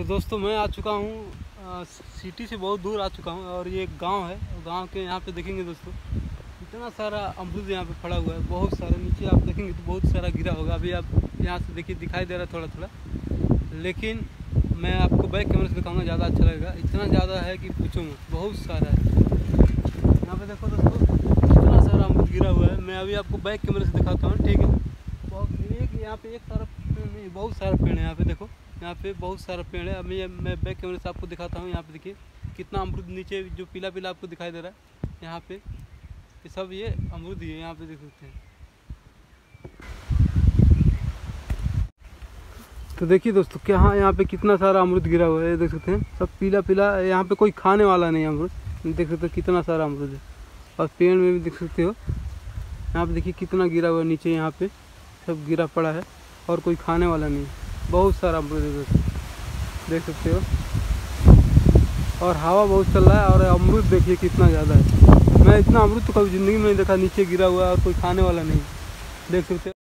तो दोस्तों मैं आ चुका हूँ सिटी से बहुत दूर आ चुका हूँ और ये एक गाँव है। गाँव के यहाँ पे देखेंगे दोस्तों, इतना सारा अमरूद यहाँ पे पड़ा हुआ है, बहुत सारा नीचे आप देखेंगे तो बहुत सारा गिरा होगा। अभी आप यहाँ से देखिए, दिखाई दे रहा है थोड़ा थोड़ा लेकिन मैं आपको बैक कैमरे से दिखाऊँगा, ज़्यादा अच्छा लगेगा। इतना ज़्यादा है कि पूछो बहुत सारा है। यहाँ पे देखो दोस्तों, इतना सारा अमरूद गिरा हुआ है। मैं अभी आपको बैक कैमरे से दिखाता हूँ, ठीक है? बहुत एक यहाँ पे एक सारा पेड़ नहीं, बहुत सारा पेड़ है यहाँ पे, देखो। यहाँ पे बहुत सारा पेड़ है। अभी मैं बैक कैमरे से आपको दिखाता हूँ यहाँ पे देखिए, कितना अमरूद नीचे जो पीला पीला आपको दिखाई दे रहा है। यहाँ पे ये सब ये अमरूद ही है, यहाँ पे देख सकते हैं। तो देखिए दोस्तों क्या हाँ यहाँ पे कितना सारा अमरूद गिरा हुआ है देख सकते हैं। सब पीला पीला, यहाँ पे कोई खाने वाला नहीं अमरूद। देख सकते हो कितना सारा अमरूद है। और पेड़ में भी देख सकते हो, यहाँ पे देखिए कितना गिरा हुआ है नीचे, यहाँ पे सब गिरा पड़ा है और कोई खाने वाला नहीं है। बहुत सारा अमरूद देख सकते हो। और हवा बहुत चल रहा है और अमरूद देखिए कितना ज़्यादा है। मैं इतना अमरूद तो कभी ज़िंदगी में नहीं देखा, नीचे गिरा हुआ है और कोई खाने वाला नहीं। देख सकते हो।